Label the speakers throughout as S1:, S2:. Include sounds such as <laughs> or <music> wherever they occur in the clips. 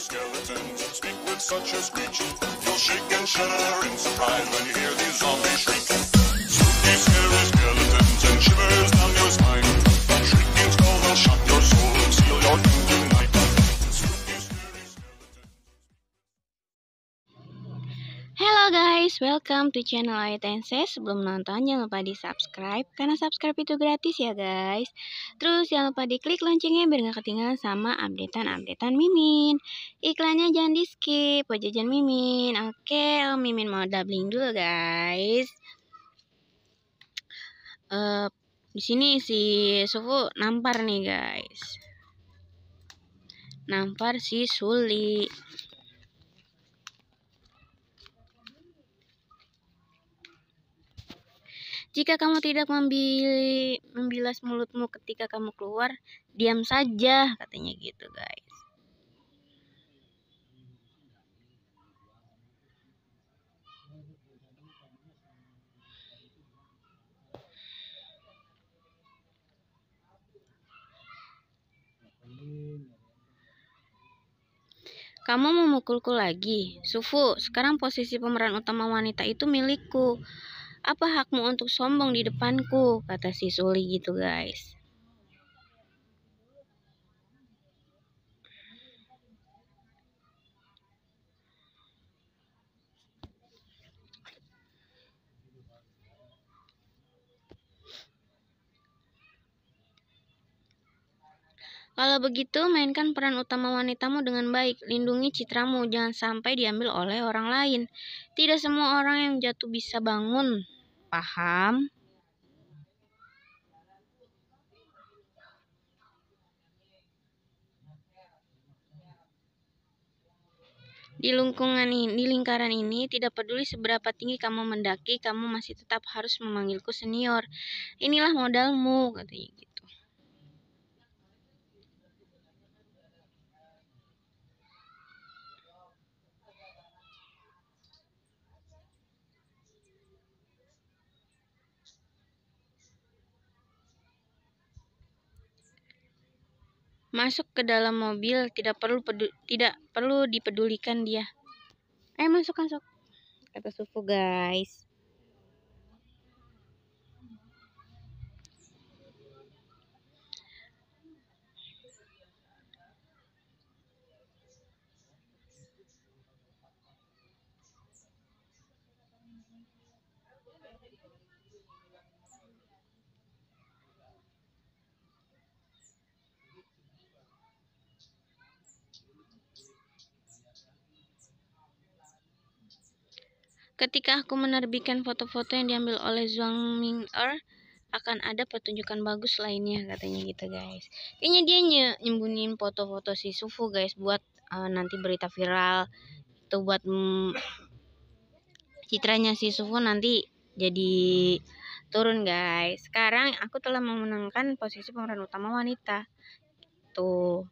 S1: skeletons speak with such a screech. You'll shake and shudder in surprise when you hear these zombies shriek. Spooky, scary skeletons and shivers down
S2: Hello guys, welcome to channel Aitense. Sebelum nonton jangan lupa di subscribe karena subscribe itu gratis ya guys. Terus jangan lupa diklik loncengnya biar gak ketinggalan sama updatean-updatean Mimin. Iklannya jangan di skip, jajan Mimin. Oke, oh, Mimin mau doubling dulu guys. Eh, di sini si Sufu nampar nih guys. Nampar si Suli. Jika kamu tidak membi- membilas mulutmu ketika kamu keluar, diam saja, katanya gitu, guys. Kamu memukulku lagi, Sufu. Sekarang posisi pemeran utama wanita itu milikku. Apa hakmu untuk sombong di depanku? Kata si Suli gitu guys. Kalau begitu, mainkan peran utama wanitamu dengan baik. Lindungi citramu, jangan sampai diambil oleh orang lain. Tidak semua orang yang jatuh bisa bangun. Paham? Di lingkungan ini, di lingkaran ini, tidak peduli seberapa tinggi kamu mendaki, kamu masih tetap harus memanggilku senior. Inilah modalmu, katanya gitu. Masuk ke dalam mobil, tidak perlu pedu- tidak perlu dipedulikan dia. Ayo masuk masuk, kata Sufu guys. Ketika aku menerbitkan foto-foto yang diambil oleh Zhuang Ming'er, akan ada pertunjukan bagus lainnya katanya gitu guys. Kayaknya dia nye- nyembunyiin foto-foto si Sufu guys buat eh, nanti berita viral itu buat mm, citranya si Sufu nanti jadi turun guys. Sekarang aku telah memenangkan posisi pemeran utama wanita. Tuh.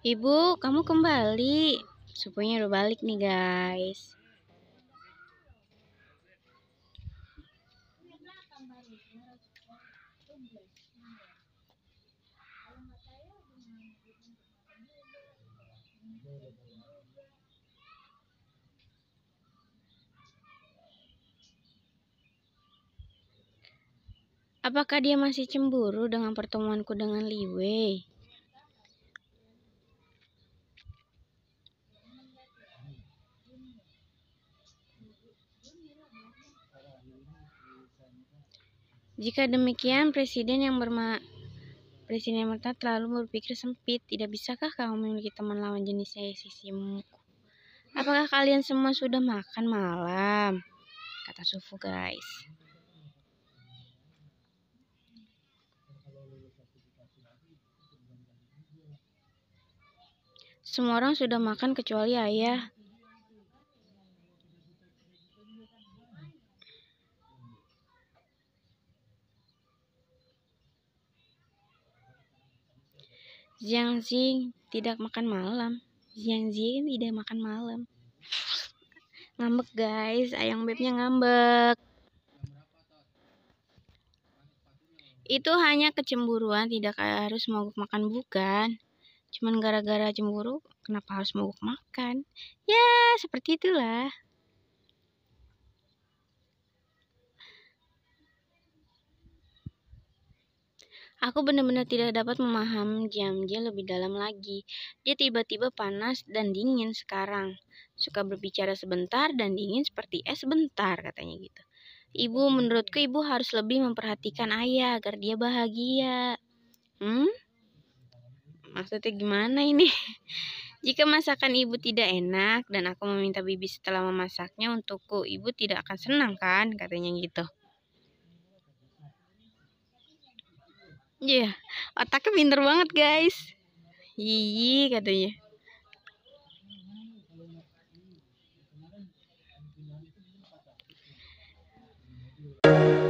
S2: Ibu, kamu kembali. Supunya udah balik nih, guys. Apakah dia masih cemburu dengan pertemuanku dengan Li Wei? Jika demikian, presiden yang berma Presiden Merta terlalu berpikir sempit. Tidak bisakah kamu memiliki teman lawan jenis saya sisimu? Apakah kalian semua sudah makan malam? Kata Sufu guys. Semua orang sudah makan kecuali ayah. Jiang Jing tidak makan malam. Jiang Jing tidak makan malam. Ngambek guys, ayang bebnya ngambek. Itu hanya kecemburuan, tidak harus mogok makan bukan? Cuman gara-gara cemburu, kenapa harus mogok makan? Ya, seperti itulah. Aku benar-benar tidak dapat memahami jam-jam lebih dalam lagi. Dia tiba-tiba panas dan dingin sekarang. Suka berbicara sebentar dan dingin seperti es sebentar, katanya gitu. Ibu, menurutku ibu harus lebih memperhatikan ayah agar dia bahagia. Hmm? Maksudnya gimana ini? <laughs> Jika masakan ibu tidak enak dan aku meminta bibi setelah memasaknya untukku, ibu tidak akan senang kan? Katanya gitu. Iya, yeah, otaknya pinter banget guys. Iya katanya.
S3: There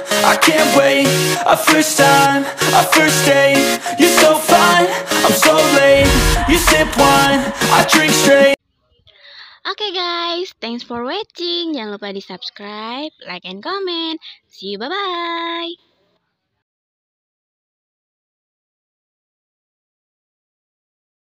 S3: I can't wait. A first time, a first date. You're so fine, I'm so late. You sip wine, I drink straight.
S2: Okay guys, thanks for watching. Jangan lupa di subscribe, like, and comment. See you, bye-bye.